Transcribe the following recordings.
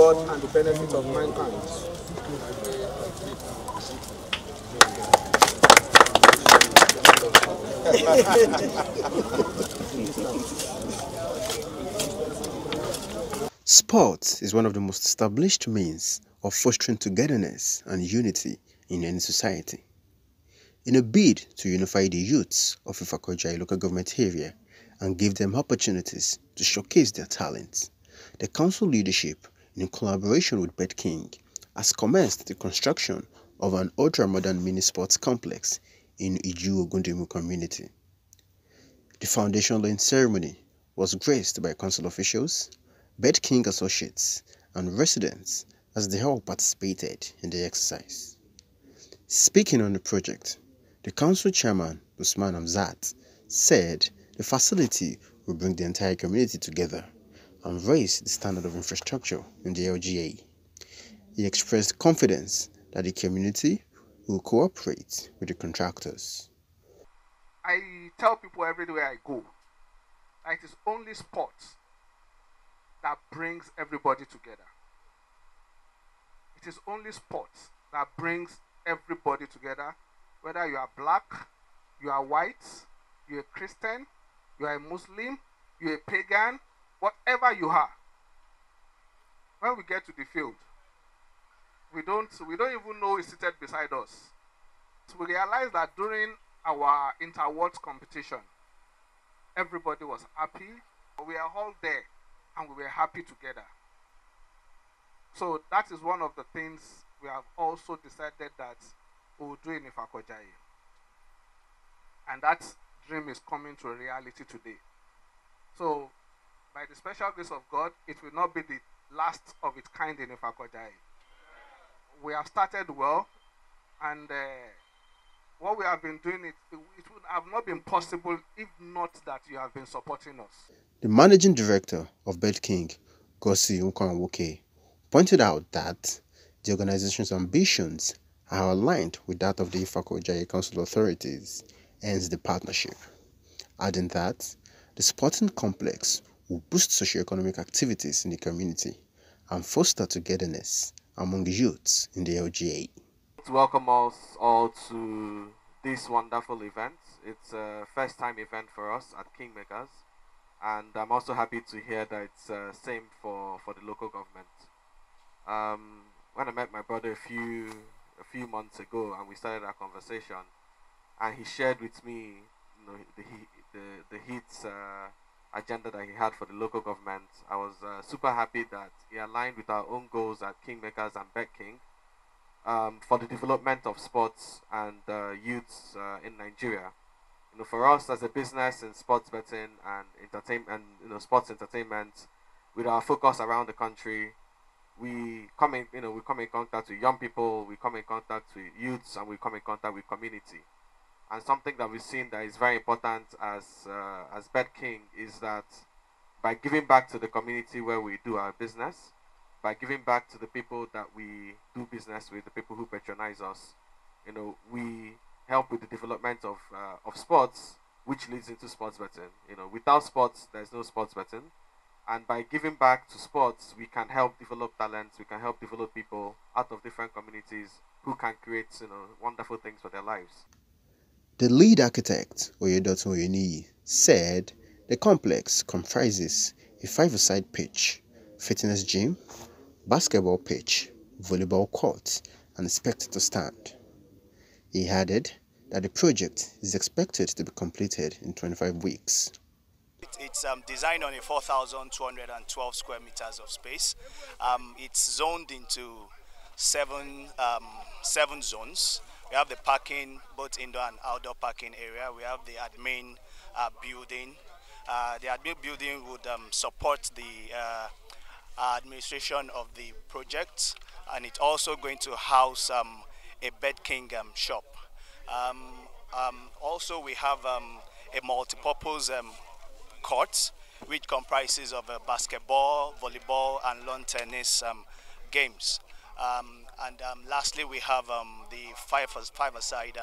benefit of mankind. Sport is one of the most established means of fostering togetherness and unity in any society. In a bid to unify the youths of Ifako-Ijaiye local government area and give them opportunities to showcase their talents, the council leadership, in collaboration with Bet King, has commenced the construction of an ultra-modern mini sports complex in Iju Ogundimu community. The foundation laying ceremony was graced by council officials, Bet King associates, and residents as they all participated in the exercise. Speaking on the project, the council chairman, Usman Amzat, said the facility will bring the entire community together and raise the standard of infrastructure in the LGA. He expressed confidence that the community will cooperate with the contractors. I tell people everywhere I go that it is only sports that brings everybody together. It is only sports that brings everybody together, whether you are black, you are white, you're a Christian, you are a Muslim, you're a pagan, whatever you are. When we get to the field, we don't we don't even know he's seated beside us. So we realized that during our inter-world competition, everybody was happy. We are all there and we were happy together. So that is one of the things we have also decided that we will do in Ifako-Ijaiye. And that dream is coming to reality today. So by the special grace of God, it will not be the last of its kind in Ifako-Ijaiye. We have started well, and uh, what we have been doing, it, it would have not been possible if not that you have been supporting us. The managing director of Bet King, Gosi Nkanwoke, pointed out that the organization's ambitions are aligned with that of the Ifako-Ijaiye Council authorities, hence the partnership. Adding that the sporting complex will boost socio-economic activities in the community and foster togetherness among youths in the LGA. Welcome us all to this wonderful event. It's a first time event for us at Kingmakers and I'm also happy to hear that it's uh, same for, for the local government. Um, when I met my brother a few a few months ago and we started our conversation and he shared with me you know, the, the, the HEATS uh, agenda that he had for the local government. I was uh, super happy that he aligned with our own goals at Kingmakers and Bet King um, for the development of sports and uh, youths uh, in Nigeria. You know, for us as a business in sports betting and entertainment, and you know, sports entertainment, with our focus around the country, we come in, you know, we come in contact with young people, we come in contact with youths, and we come in contact with community. And something that we've seen that is very important as uh, as Bet King is that by giving back to the community where we do our business, by giving back to the people that we do business with, the people who patronize us, you know, we help with the development of uh, of sports, which leads into sports betting. You know, without sports, there's no sports betting, and by giving back to sports, we can help develop talents. We can help develop people out of different communities who can create, you know, wonderful things for their lives. The lead architect, Oyedotun Oyeniyi, said the complex comprises a five-a-side pitch, fitness gym, basketball pitch, volleyball court, and a spectator stand. He added that the project is expected to be completed in 25 weeks. It's um, designed on a 4,212 square meters of space. Um, it's zoned into seven, um, seven zones. We have the parking, both indoor and outdoor parking area. We have the admin uh, building. Uh, the admin building would um, support the uh, administration of the project, and it's also going to house um, a Bet King um, shop. Um, um, also, we have um, a multi-purpose court, which comprises of basketball, volleyball, and lawn tennis games. Um, and um, lastly, we have um, the five-a-side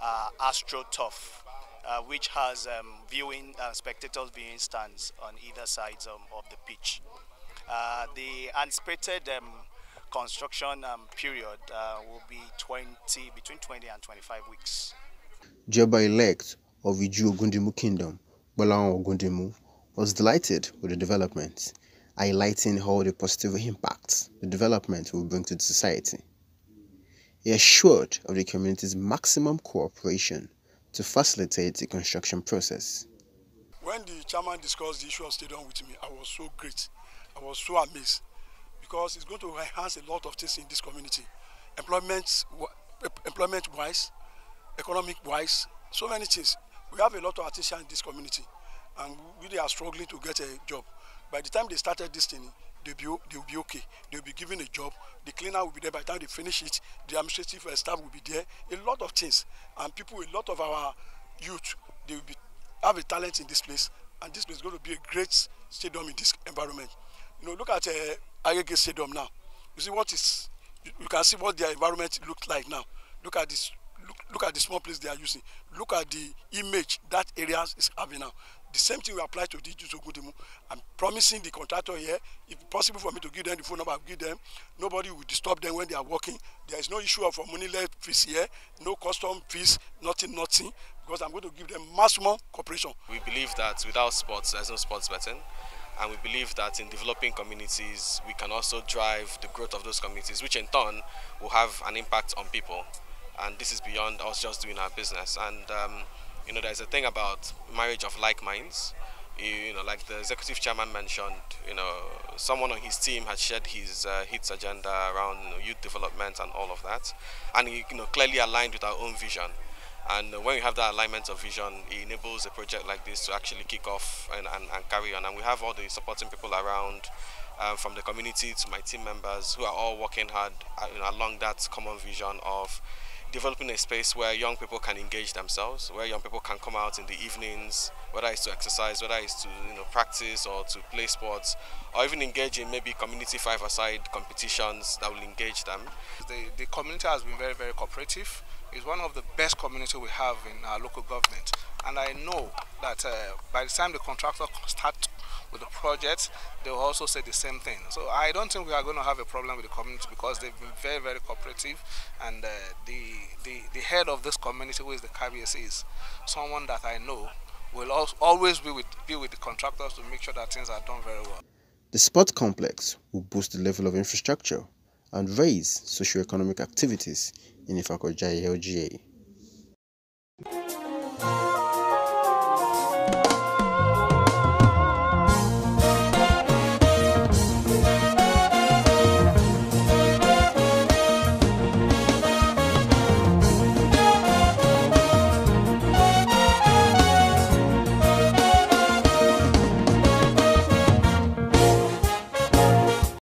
uh, Astro Turf, uh, which has viewing uh, spectators viewing stands on either sides of the pitch. Uh, the anticipated construction um, period uh, will be 20 between 20 and 25 weeks. Jeba-elect of Iju Ogundimu Kingdom, Bolaon Ogundimu, was delighted with the development, highlighting all the positive impacts the development will bring to the society. He assured of the community's maximum cooperation to facilitate the construction process. When the chairman discussed the issue of stadium with me, I was so great. I was so amazed because it's going to enhance a lot of things in this community. Employment, employment wise, economic wise, so many things. We have a lot of artisans in this community and we are struggling to get a job. By the time they started this thing, they'll be, they'll be okay. They'll be given a job. The cleaner will be there by the time they finish it. The administrative uh, staff will be there. A lot of things. And people, a lot of our youth, they will be, have a talent in this place. And this place is going to be a great stadium in this environment. You know, look at uh, Agege Stadium now. You see what is, you, can see what their environment looks like now. Look at this, look, look at the small place they are using. Look at the image that area is having now. The same thing will apply to the Jusogundimu. I'm promising the contractor here, if possible for me to give them the phone number, I'll give them. Nobody will disturb them when they are working. There is no issue of money-led fees here, no custom fees, nothing, nothing, because I'm going to give them maximum cooperation. We believe that without sports, there's no sports betting. And we believe that in developing communities, we can also drive the growth of those communities, which in turn will have an impact on people. And this is beyond us just doing our business. And um, you know, there's a thing about marriage of like minds. You, you, know, like the executive chairman mentioned, you know, someone on his team had shared his uh, HITS agenda around you know, youth development and all of that, and he, you know, clearly aligned with our own vision. And when we have that alignment of vision, it enables a project like this to actually kick off and, and, and carry on. And we have all the supporting people around, um, from the community to my team members, who are all working hard uh, you know, along that common vision of developing a space where young people can engage themselves, where young people can come out in the evenings, whether it's to exercise, whether it's to you know practice or to play sports, or even engage in maybe community five-a-side competitions that will engage them. The, the community has been very, very cooperative. It's one of the best community we have in our local government. And I know that uh, by the time the contractor start with the project, they will also say the same thing. So I don't think we are going to have a problem with the community because they've been very, very cooperative. And uh, the, the, the head of this community, who is the KBS, is someone that I know will always be with, be with the contractors to make sure that things are done very well. The sport complex will boost the level of infrastructure and raise socio-economic activities in Ifako LGA.